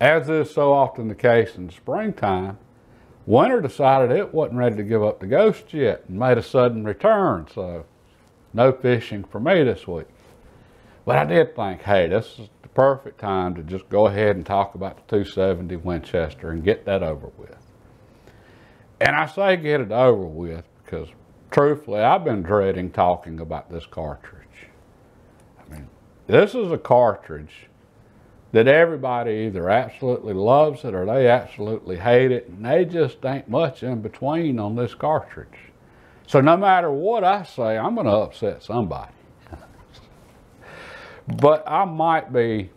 As is so often the case in the springtime, winter decided it wasn't ready to give up the ghost yet and made a sudden return, so no fishing for me this week. But I did think, hey, this is the perfect time to just go ahead and talk about the 270 Winchester and get that over with. And I say get it over with because truthfully, I've been dreading talking about this cartridge. I mean, this is a cartridge that everybody either absolutely loves it or they absolutely hate it, and they just ain't much in between on this cartridge. So no matter what I say, I'm going to upset somebody. but I might be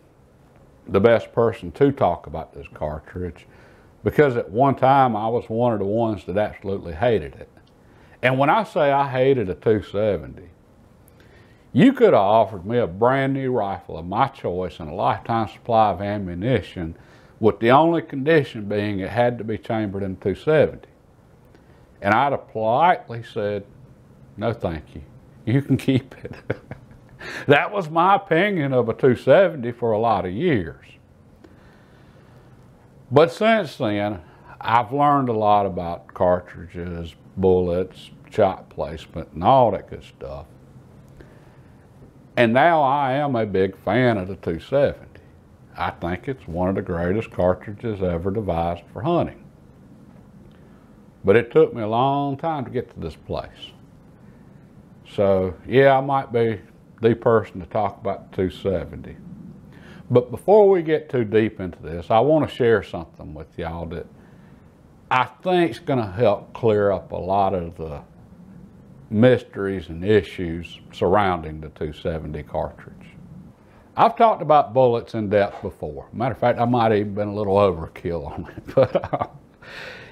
the best person to talk about this cartridge because at one time I was one of the ones that absolutely hated it. And when I say I hated a 270, you could have offered me a brand new rifle of my choice and a lifetime supply of ammunition with the only condition being it had to be chambered in 270. And I'd have politely said, no thank you. You can keep it. that was my opinion of a 270 for a lot of years. But since then, I've learned a lot about cartridges, bullets, shot placement, and all that good stuff. And now I am a big fan of the 270. I think it's one of the greatest cartridges ever devised for hunting. But it took me a long time to get to this place. So yeah, I might be the person to talk about the 270. But before we get too deep into this, I want to share something with y'all that I think is going to help clear up a lot of the mysteries and issues surrounding the 270 cartridge. I've talked about bullets in depth before. Matter of fact, I might even been a little overkill on it, but uh,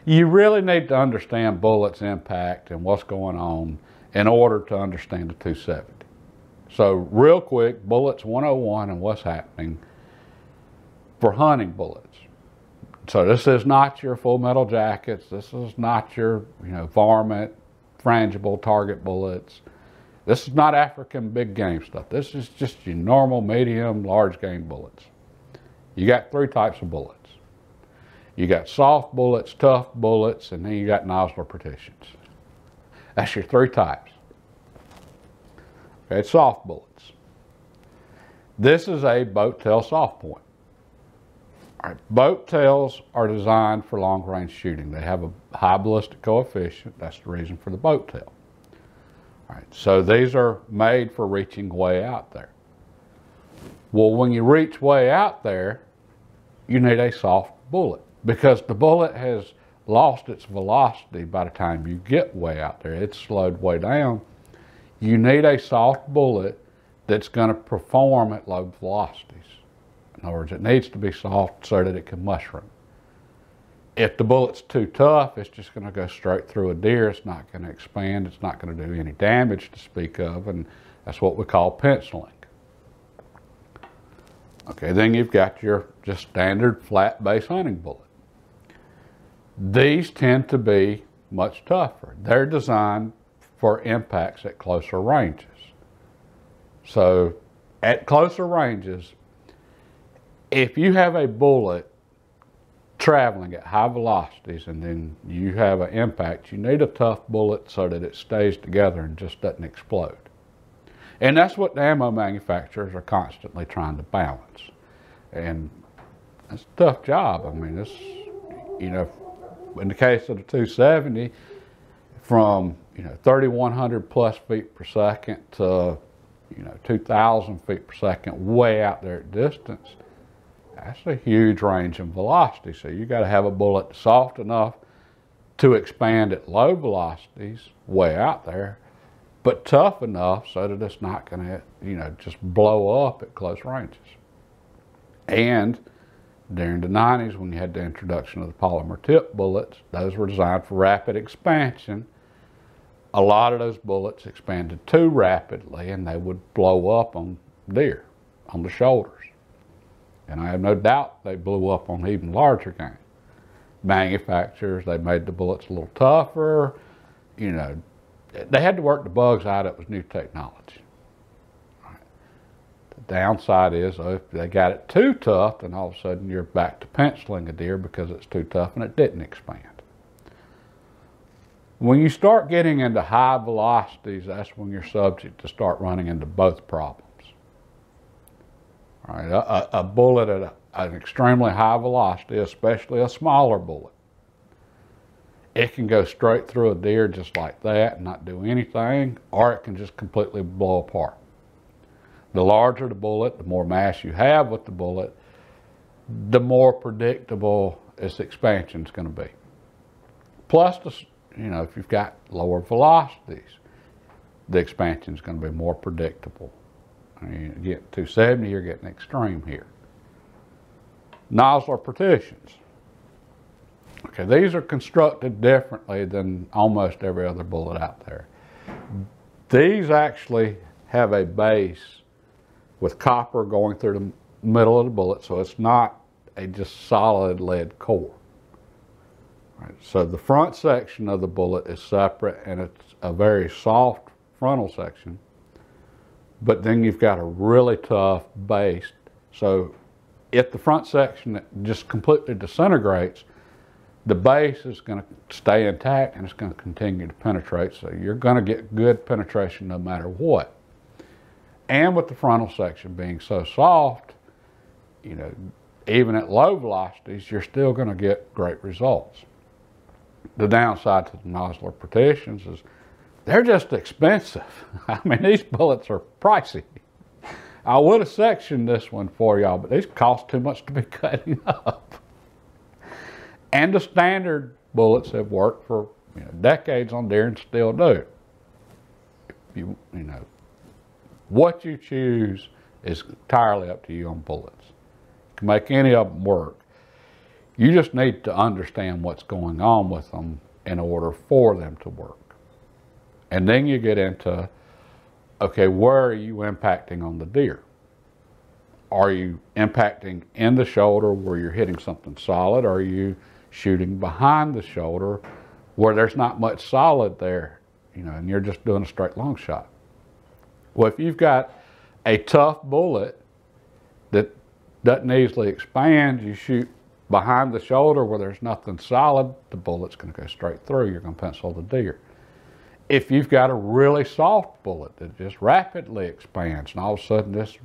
you really need to understand bullets impact and what's going on in order to understand the 270. So real quick, bullets 101 and what's happening for hunting bullets. So this is not your full metal jackets. This is not your, you know, varmint, frangible target bullets. This is not African big game stuff. This is just your normal, medium, large game bullets. You got three types of bullets. You got soft bullets, tough bullets, and then you got Nosler partitions. That's your three types. Okay, soft bullets. This is a boat tail soft point. Boat tails are designed for long range shooting. They have a high ballistic coefficient. That's the reason for the boat tail. All right, so these are made for reaching way out there. Well, when you reach way out there, you need a soft bullet because the bullet has lost its velocity by the time you get way out there. It's slowed way down. You need a soft bullet that's going to perform at low velocities. In other words, it needs to be soft so that it can mushroom. If the bullet's too tough, it's just going to go straight through a deer. It's not going to expand. It's not going to do any damage to speak of, and that's what we call penciling. Okay, then you've got your just standard flat base hunting bullet. These tend to be much tougher. They're designed for impacts at closer ranges. So at closer ranges, if you have a bullet traveling at high velocities and then you have an impact, you need a tough bullet so that it stays together and just doesn't explode. And that's what the ammo manufacturers are constantly trying to balance. And it's a tough job. I mean, it's, you know, in the case of the 270, from, you know, 3,100 plus feet per second to, you know, 2,000 feet per second, way out there at distance, that's a huge range in velocity. So you got to have a bullet soft enough to expand at low velocities way out there, but tough enough so that it's not going to, you know, just blow up at close ranges. And during the 90s, when you had the introduction of the polymer tip bullets, those were designed for rapid expansion. A lot of those bullets expanded too rapidly and they would blow up on deer, on the shoulders. And I have no doubt they blew up on even larger game. Manufacturers, they made the bullets a little tougher. You know, they had to work the bugs out. It was new technology. The downside is if they got it too tough, then all of a sudden you're back to penciling a deer because it's too tough and it didn't expand. When you start getting into high velocities, that's when you're subject to start running into both problems. Right, a, a bullet at a, an extremely high velocity, especially a smaller bullet, it can go straight through a deer just like that and not do anything, or it can just completely blow apart. The larger the bullet, the more mass you have with the bullet, the more predictable its expansion is going to be. Plus, the, you know, if you've got lower velocities, the expansion is going to be more predictable. You get 270, you're getting extreme here. Nosler partitions. Okay, these are constructed differently than almost every other bullet out there. These actually have a base with copper going through the middle of the bullet, so it's not a just solid lead core. Right, so the front section of the bullet is separate and it's a very soft frontal section, but then you've got a really tough base. So if the front section just completely disintegrates, the base is going to stay intact and it's going to continue to penetrate. So you're going to get good penetration no matter what. And with the frontal section being so soft, you know, even at low velocities, you're still going to get great results. The downside to the Nosler partitions is they're just expensive. I mean, these bullets are pricey. I would have sectioned this one for y'all, but these cost too much to be cutting up. And the standard bullets have worked for you know, decades on deer and still do. You, you know, what you choose is entirely up to you on bullets. You can make any of them work. You just need to understand what's going on with them in order for them to work. And then you get into, okay, where are you impacting on the deer? Are you impacting in the shoulder where you're hitting something solid? Are you shooting behind the shoulder where there's not much solid there, you know, and you're just doing a straight long shot? Well, if you've got a tough bullet that doesn't easily expand, you shoot behind the shoulder where there's nothing solid, the bullet's going to go straight through. You're going to pencil the deer. If you've got a really soft bullet that just rapidly expands and all of a sudden this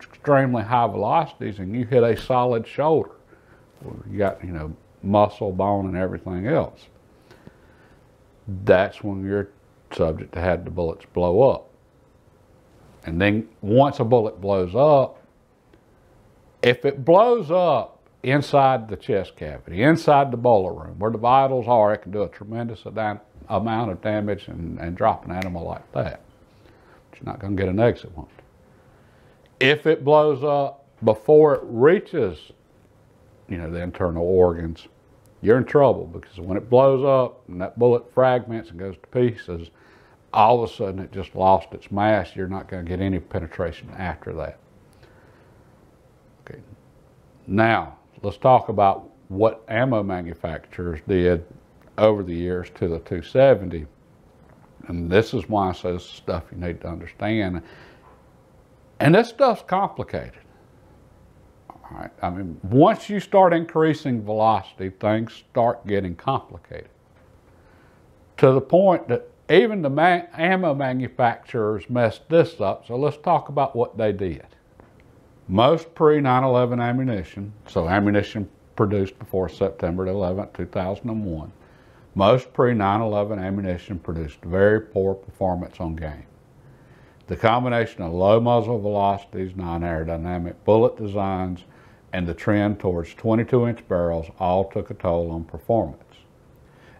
extremely high velocities and you hit a solid shoulder, you got, you know, muscle, bone, and everything else, that's when you're subject to have the bullets blow up. And then once a bullet blows up, if it blows up inside the chest cavity, inside the boiler room, where the vitals are, it can do a tremendous amount of damage and, and drop an animal like that. But you're not going to get an exit wound. If it blows up before it reaches, you know, the internal organs, you're in trouble because when it blows up and that bullet fragments and goes to pieces, all of a sudden it just lost its mass. You're not going to get any penetration after that. Okay. Now, let's talk about what ammo manufacturers did over the years to the 270. And this is why I say this stuff you need to understand. And this stuff's complicated. All right. I mean, once you start increasing velocity, things start getting complicated. To the point that even the man ammo manufacturers messed this up, so let's talk about what they did. Most pre-9-11 ammunition, so ammunition produced before September 11, 2001, most pre-9-11 ammunition produced very poor performance on game. The combination of low muzzle velocities, non-aerodynamic bullet designs, and the trend towards 22-inch barrels all took a toll on performance.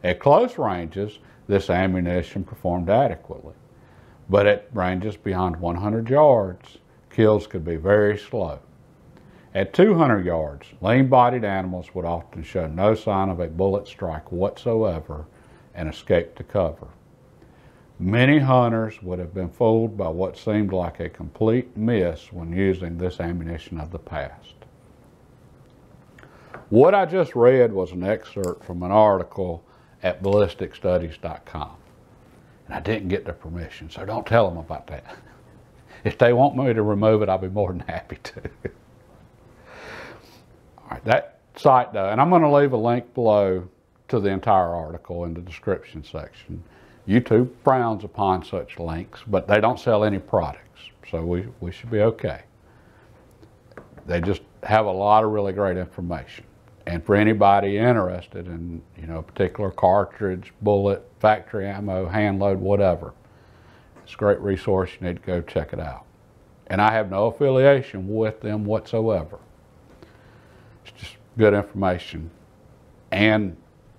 At close ranges, this ammunition performed adequately. But at ranges beyond 100 yards, kills could be very slow. At 200 yards, lean-bodied animals would often show no sign of a bullet strike whatsoever and escape to cover. Many hunters would have been fooled by what seemed like a complete miss when using this ammunition of the past. What I just read was an excerpt from an article at ballisticstudies.com. And I didn't get their permission, so don't tell them about that. if they want me to remove it, I'll be more than happy to. Right, that site though, and I'm going to leave a link below to the entire article in the description section. YouTube frowns upon such links, but they don't sell any products, so we, we should be okay. They just have a lot of really great information. And for anybody interested in, you know, a particular cartridge, bullet, factory ammo, hand load, whatever, it's a great resource. You need to go check it out. And I have no affiliation with them whatsoever. Just good information. And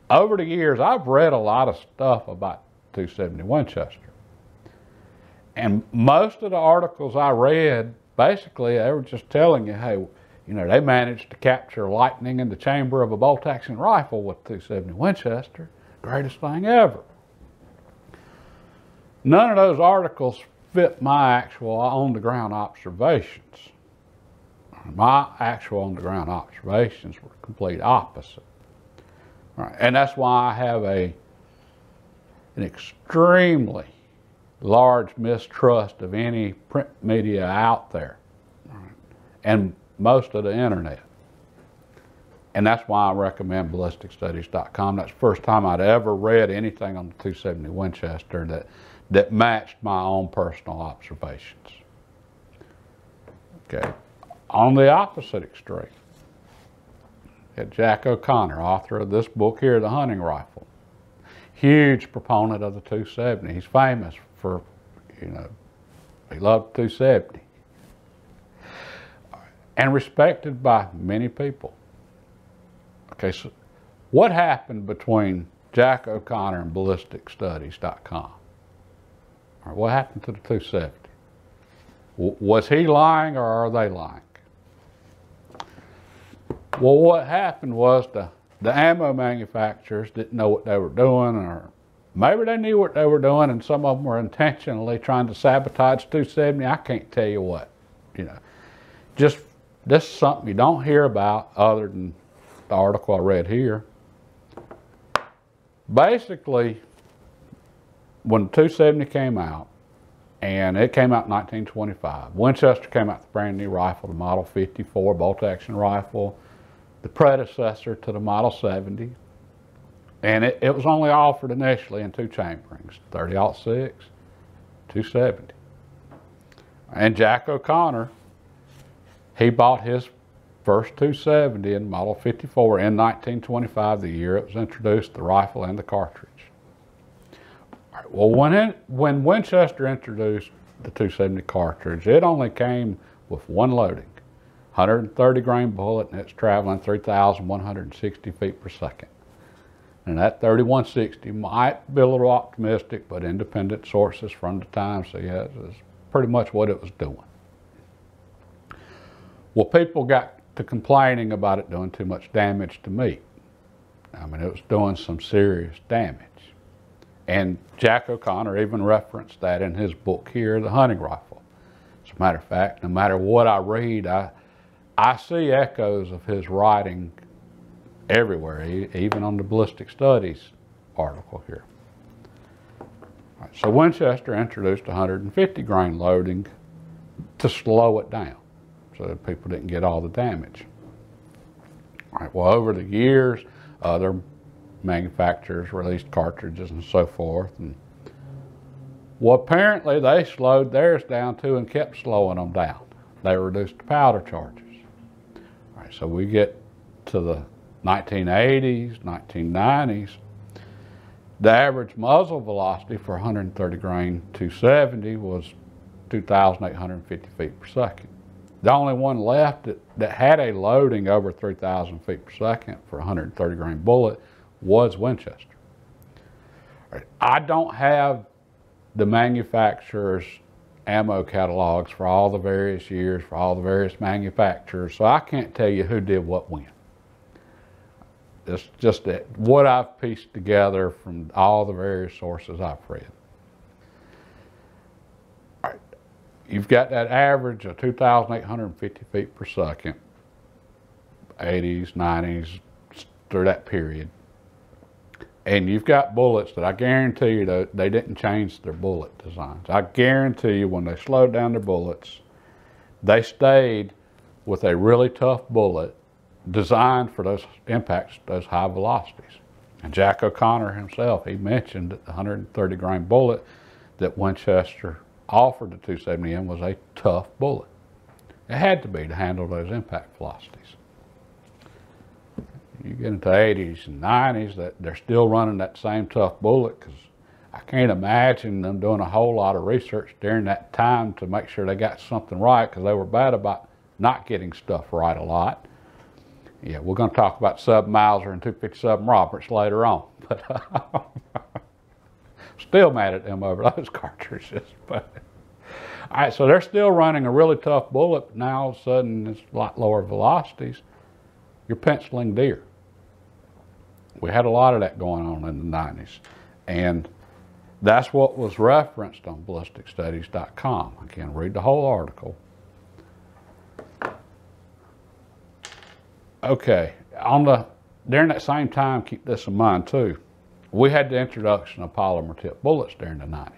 over the years, I've read a lot of stuff about 270 Winchester. And most of the articles I read, basically, they were just telling you, hey, you know, they managed to capture lightning in the chamber of a bolt action rifle with 270 Winchester. Greatest thing ever. None of those articles fit my actual on the ground observations. My actual on the ground observations were complete opposite. Right. And that's why I have a an extremely large mistrust of any print media out there. Right. And most of the internet. And that's why I recommend ballisticstudies.com. That's the first time I'd ever read anything on the 270 Winchester that, that matched my own personal observations. Okay. On the opposite extreme, at Jack O'Connor, author of this book here, The Hunting Rifle. Huge proponent of the 270. He's famous for, you know, he loved 270 and respected by many people. Okay, so what happened between Jack O'Connor and ballisticstudies.com? Or what happened to the 270? was he lying or are they lying? Well, what happened was the, the ammo manufacturers didn't know what they were doing or maybe they knew what they were doing and some of them were intentionally trying to sabotage 270. I can't tell you what, you know. Just this is something you don't hear about other than the article I read here. Basically, when 270 came out, and it came out in 1925, Winchester came out with a brand new rifle, the Model 54 bolt action rifle, the predecessor to the Model 70. And it, it was only offered initially in two chamberings, 30-06, 270. And Jack O'Connor he bought his first 270 in Model 54 in 1925, the year it was introduced, the rifle and the cartridge. Well, when, it, when Winchester introduced the 270 cartridge, it only came with one loading, 130 grain bullet, and it's traveling 3,160 feet per second. And that 3160 might be a little optimistic, but independent sources from the time say yeah, it's pretty much what it was doing. Well, people got to complaining about it doing too much damage to meat. I mean, it was doing some serious damage. And Jack O'Connor even referenced that in his book here, The Hunting Rifle. As a matter of fact, no matter what I read, I, I see echoes of his writing everywhere, even on the Ballistic Studies article here. Right, so Winchester introduced 150 grain loading to slow it down so that people didn't get all the damage. All right, well, over the years, other manufacturers released cartridges and so forth. And well, apparently they slowed theirs down too and kept slowing them down. They reduced the powder charges. All right, so we get to the 1980s, 1990s. The average muzzle velocity for 130 grain 270 was 2,850 feet per second. The only one left that, that had a loading over 3,000 feet per second for 130 grain bullet was Winchester. I don't have the manufacturer's ammo catalogs for all the various years, for all the various manufacturers, so I can't tell you who did what when. It's just what I've pieced together from all the various sources I've read. you've got that average of 2,850 feet per second, 80s, 90s, through that period. And you've got bullets that I guarantee you that they didn't change their bullet designs. I guarantee you when they slowed down their bullets, they stayed with a really tough bullet designed for those impacts, those high velocities. And Jack O'Connor himself, he mentioned that the 130 grain bullet that Winchester offered the 270M was a tough bullet. It had to be to handle those impact velocities. You get into the 80s and 90s, that they're still running that same tough bullet because I can't imagine them doing a whole lot of research during that time to make sure they got something right because they were bad about not getting stuff right a lot. Yeah, we're going to talk about Sub Mauser and 257 Roberts later on, but still mad at them over those cartridges. But all right, so they're still running a really tough bullet, but now all of a sudden it's a lot lower velocities. You're penciling deer. We had a lot of that going on in the 90s, and that's what was referenced on ballisticstudies.com. I can read the whole article. Okay, on the during that same time, keep this in mind too. We had the introduction of polymer tip bullets during the 90s.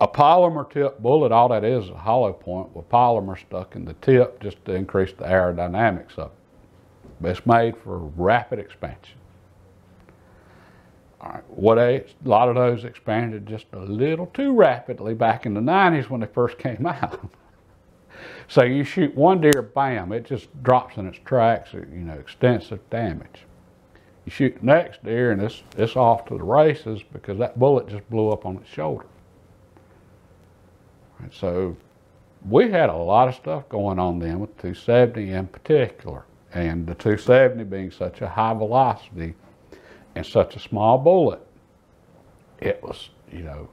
A polymer tip bullet, all that is, is a hollow point with polymer stuck in the tip just to increase the aerodynamics of it. It's made for rapid expansion. All right, what a, lot of those expanded just a little too rapidly back in the 90s when they first came out. So you shoot one deer, bam, it just drops in its tracks, you know, extensive damage. You shoot the next deer and it's, it's off to the races because that bullet just blew up on its shoulder. So we had a lot of stuff going on then with 270 in particular. And the 270 being such a high velocity and such a small bullet, it was, you know,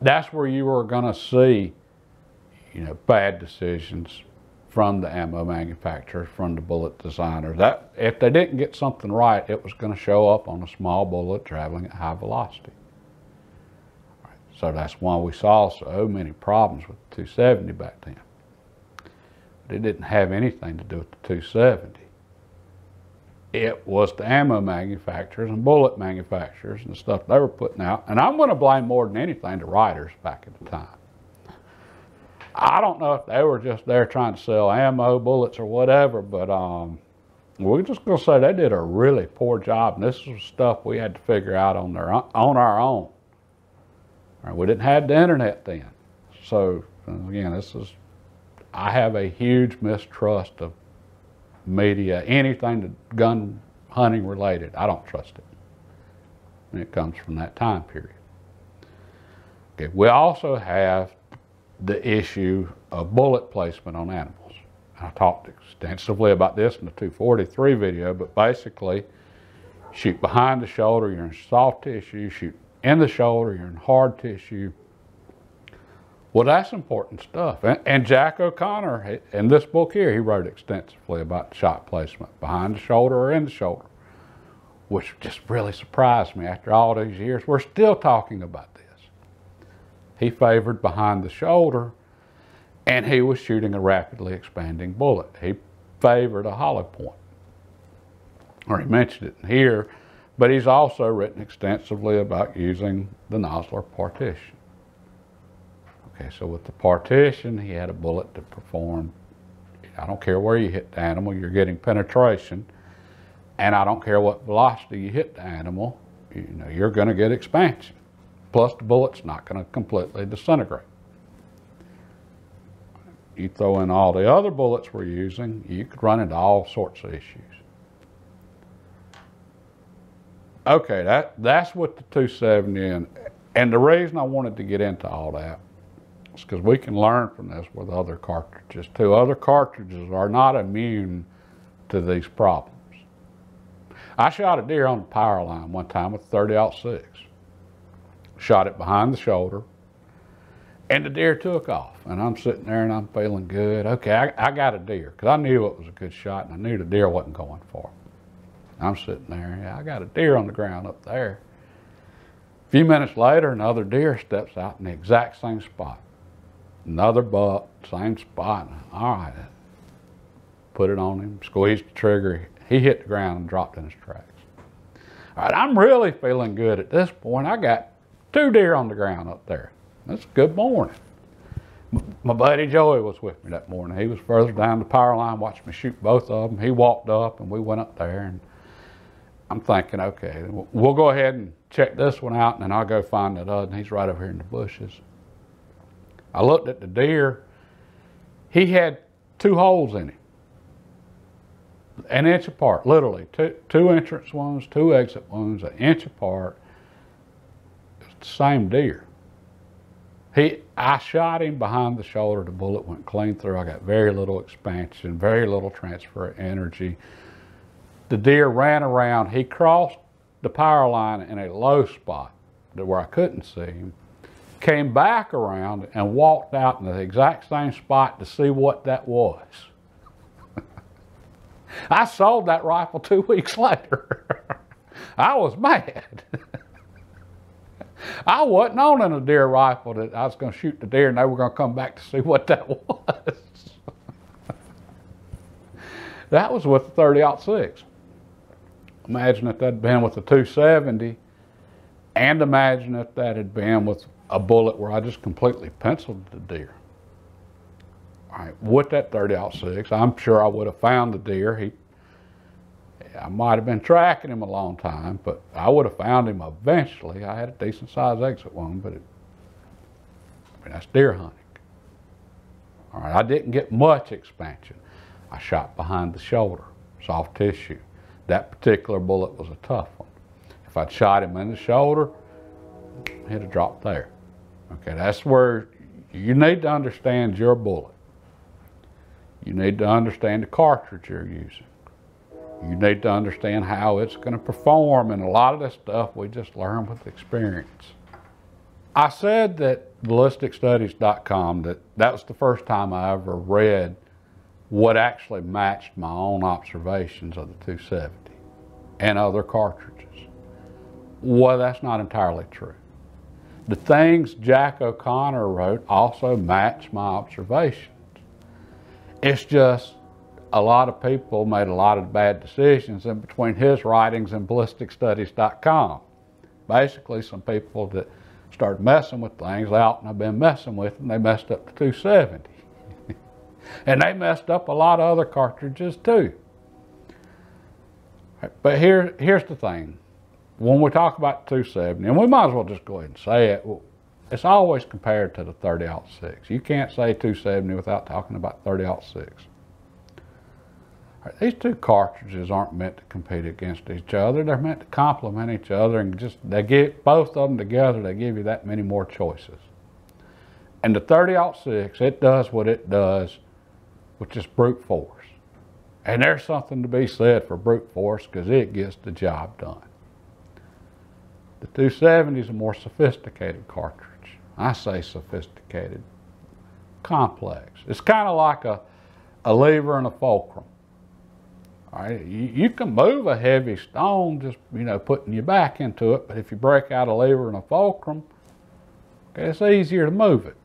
that's where you were going to see you know, bad decisions from the ammo manufacturers, from the bullet designers. That if they didn't get something right, it was going to show up on a small bullet traveling at high velocity. Right. So that's why we saw so many problems with the 270 back then. It didn't have anything to do with the 270. It was the ammo manufacturers and bullet manufacturers and stuff they were putting out. And I'm going to blame more than anything the writers back at the time. I don't know if they were just there trying to sell ammo, bullets, or whatever, but um, we're just going to say they did a really poor job, and this was stuff we had to figure out on their on our own. Right, we didn't have the internet then, so again, this is I have a huge mistrust of media, anything gun hunting related. I don't trust it. And it comes from that time period. Okay, we also have the issue of bullet placement on animals. I talked extensively about this in the 243 video, but basically, shoot behind the shoulder, you're in soft tissue, shoot in the shoulder, you're in hard tissue. Well, that's important stuff. And, and Jack O'Connor, in this book here, he wrote extensively about shot placement behind the shoulder or in the shoulder, which just really surprised me after all these years. We're still talking about this. He favored behind the shoulder, and he was shooting a rapidly expanding bullet. He favored a hollow point. Or he mentioned it here, but he's also written extensively about using the Nosler partition. Okay, so with the partition, he had a bullet to perform. I don't care where you hit the animal, you're getting penetration, and I don't care what velocity you hit the animal, you know, you're going to get expansion. Plus the bullet's not going to completely disintegrate. You throw in all the other bullets we're using, you could run into all sorts of issues. Okay, that, that's what the 270 and, and the reason I wanted to get into all that because we can learn from this with other cartridges too. Other cartridges are not immune to these problems. I shot a deer on the power line one time with 30 6 shot it behind the shoulder, and the deer took off. And I'm sitting there and I'm feeling good. Okay, I, I got a deer because I knew it was a good shot and I knew the deer wasn't going for it. I'm sitting there, yeah, I got a deer on the ground up there. A few minutes later, another deer steps out in the exact same spot. Another buck, same spot. All right, put it on him, squeezed the trigger. He hit the ground and dropped in his tracks. All right, I'm really feeling good at this point. I got two deer on the ground up there. That's a good morning. My buddy Joey was with me that morning. He was further down the power line, watching me shoot both of them. He walked up and we went up there and I'm thinking, okay, we'll go ahead and check this one out and then I'll go find that other. And he's right over here in the bushes. I looked at the deer. He had two holes in him, an inch apart, literally two, two entrance wounds, two exit wounds, an inch apart. Same deer. He, I shot him behind the shoulder. The bullet went clean through. I got very little expansion, very little transfer of energy. The deer ran around. He crossed the power line in a low spot where I couldn't see him came back around and walked out in the exact same spot to see what that was. I sold that rifle two weeks later. I was mad. I wasn't owning a deer rifle that I was going to shoot the deer and they were going to come back to see what that was. that was with the 30 6. Imagine if that had been with the 270 and imagine if that had been with a bullet where I just completely penciled the deer. Right, with that 30 6, I'm sure I would have found the deer. He, I might have been tracking him a long time, but I would have found him eventually. I had a decent sized exit wound, but it, I mean, that's deer hunting. All right, I didn't get much expansion. I shot behind the shoulder, soft tissue. That particular bullet was a tough one. If I'd shot him in the shoulder, he'd have dropped there. Okay, that's where you need to understand your bullet. You need to understand the cartridge you're using. You need to understand how it's going to perform, and a lot of this stuff we just learn with experience. I said that ballisticstudies.com that that was the first time I ever read what actually matched my own observations of the 270 and other cartridges. Well, that's not entirely true. The things Jack O'Connor wrote also match my observations. It's just a lot of people made a lot of bad decisions in between his writings and ballisticstudies.com. Basically, some people that started messing with things out and I've been messing with them, they messed up the 270. and they messed up a lot of other cartridges too. But here, here's the thing when we talk about 270, and we might as well just go ahead and say it, it's always compared to the 30 6. You can't say 270 without talking about 30 6. Right, these two cartridges aren't meant to compete against each other. They're meant to complement each other and just they get both of them together. They give you that many more choices. And the 30 6, it does what it does, which is brute force. And there's something to be said for brute force because it gets the job done. The 270 is a more sophisticated cartridge. I say sophisticated, complex. It's kind of like a, a lever and a fulcrum. All right, you, you, can move a heavy stone just, you know, putting your back into it, but if you break out a lever and a fulcrum, okay, it's easier to move it.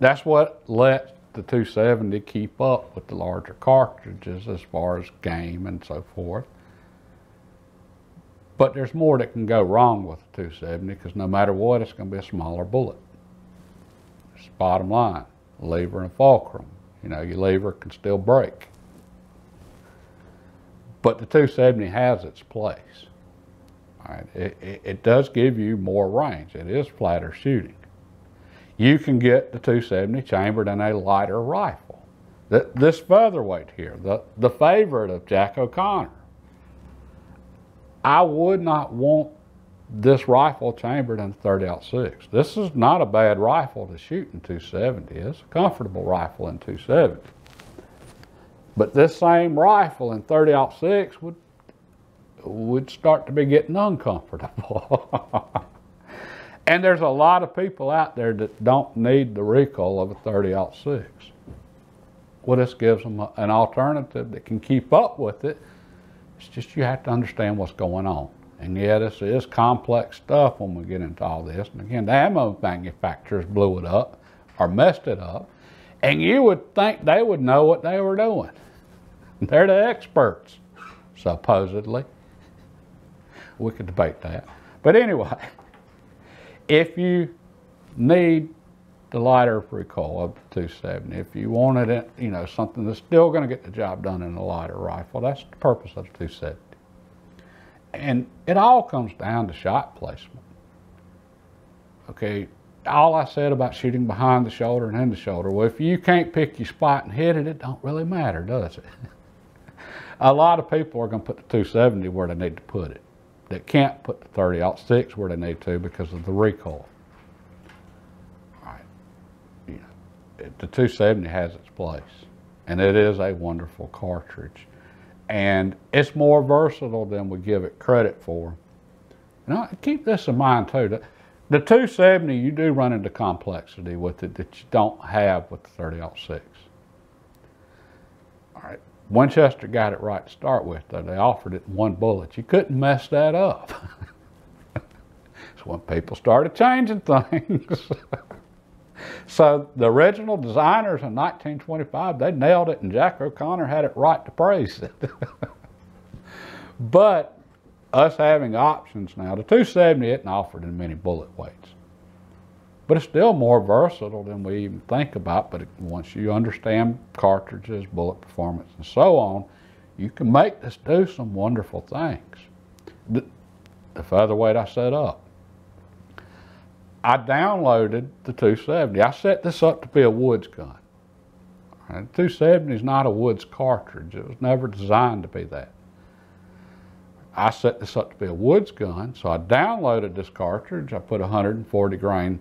That's what lets the 270 keep up with the larger cartridges as far as game and so forth. But there's more that can go wrong with the 270 because no matter what, it's going to be a smaller bullet. It's bottom line. Lever and fulcrum. You know, your lever can still break. But the 270 has its place. Right? It, it, it does give you more range. It is flatter shooting. You can get the 270 chambered in a lighter rifle. This featherweight here, the, the favorite of Jack O'Connor, I would not want this rifle chambered in 30 6. This is not a bad rifle to shoot in 270. It's a comfortable rifle in 270. But this same rifle in 30 6 would would start to be getting uncomfortable. and there's a lot of people out there that don't need the recoil of a 30 6. Well, this gives them an alternative that can keep up with it it's just you have to understand what's going on. And yeah, this is complex stuff when we get into all this. And again, the ammo manufacturers blew it up or messed it up. And you would think they would know what they were doing. They're the experts, supposedly. we could debate that. But anyway, if you need the lighter recoil of the 270, if you wanted it, you know, something that's still going to get the job done in a lighter rifle, that's the purpose of the 270. And it all comes down to shot placement. Okay, all I said about shooting behind the shoulder and in the shoulder, well, if you can't pick your spot and hit it, it don't really matter, does it? a lot of people are going to put the 270 where they need to put it. They can't put the 30 6 where they need to because of the recoil. All right. You know, the 270 has its place, and it is a wonderful cartridge. And it's more versatile than we give it credit for. Now, keep this in mind too. The 270, you do run into complexity with it that you don't have with the 30 6. All right, Winchester got it right to start with, though. They offered it in one bullet. You couldn't mess that up. so when people started changing things. so the original designers in 1925, they nailed it, and Jack O'Connor had it right to praise it. but us having options now, the 270 isn't offered in many bullet weights. But it's still more versatile than we even think about. But once you understand cartridges, bullet performance, and so on, you can make this do some wonderful things. The, the featherweight I set up. I downloaded the 270. I set this up to be a Woods gun. The 270 is not a Woods cartridge. It was never designed to be that. I set this up to be a Woods gun, so I downloaded this cartridge. I put a 140 grain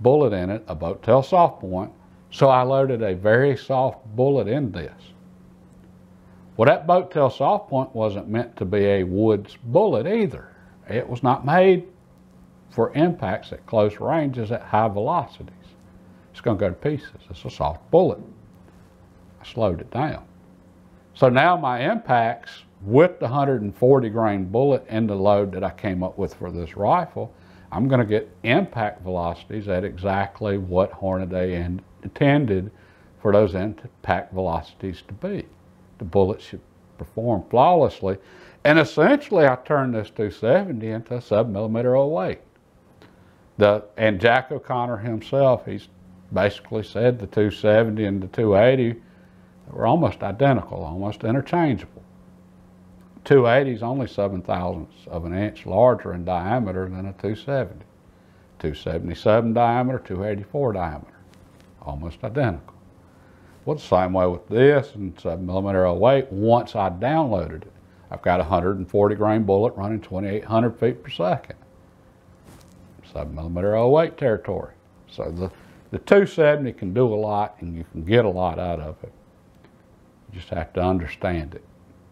bullet in it, a boat tail soft point, so I loaded a very soft bullet in this. Well, that boat tail soft point wasn't meant to be a Woods bullet either. It was not made for impacts at close ranges at high velocities. It's going to go to pieces. It's a soft bullet. I slowed it down. So now my impacts with the 140 grain bullet in the load that I came up with for this rifle, I'm going to get impact velocities at exactly what Hornady intended for those impact velocities to be. The bullet should perform flawlessly. And essentially, I turned this 270 into a 7 millimeter 08. The, and Jack O'Connor himself, he's basically said the 270 and the 280 were almost identical, almost interchangeable. 280 is only 7 thousandths of an inch larger in diameter than a 270. 277 diameter, 284 diameter, almost identical. Well, the same way with this and 7 millimeter 08, once I downloaded it, I've got a 140 grain bullet running 2,800 feet per second. 7 millimeter 08 territory. So the, the 270 can do a lot and you can get a lot out of it. You just have to understand it.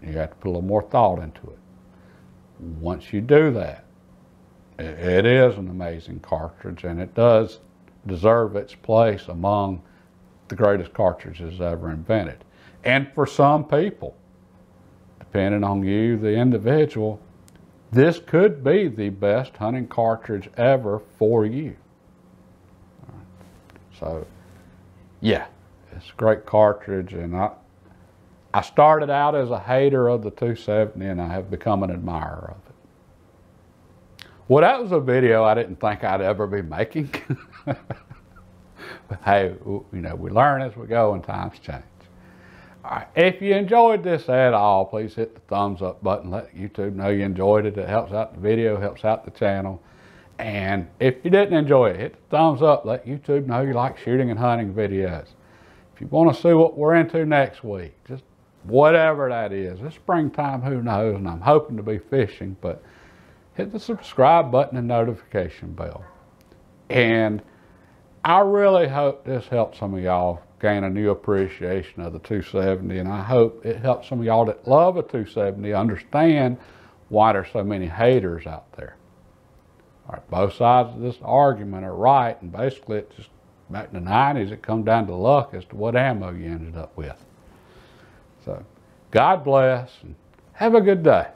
You have to put a little more thought into it. Once you do that, it is an amazing cartridge and it does deserve its place among the greatest cartridges ever invented. And for some people, depending on you, the individual, this could be the best hunting cartridge ever for you. So, yeah, it's a great cartridge, and I, I started out as a hater of the 270 and I have become an admirer of it. Well, that was a video I didn't think I'd ever be making. but hey, you know, we learn as we go and times change. Right, if you enjoyed this at all, please hit the thumbs up button. Let YouTube know you enjoyed it. It helps out the video, helps out the channel. And if you didn't enjoy it, hit the thumbs up. Let YouTube know you like shooting and hunting videos. If you want to see what we're into next week, just whatever that is. It's springtime, who knows, and I'm hoping to be fishing, but hit the subscribe button and notification bell. And I really hope this helps some of y'all gain a new appreciation of the 270, and I hope it helps some of y'all that love a 270 understand why there's so many haters out there. All right, both sides of this argument are right, and basically it's just back in the 90s, it comes down to luck as to what ammo you ended up with. So God bless and have a good day.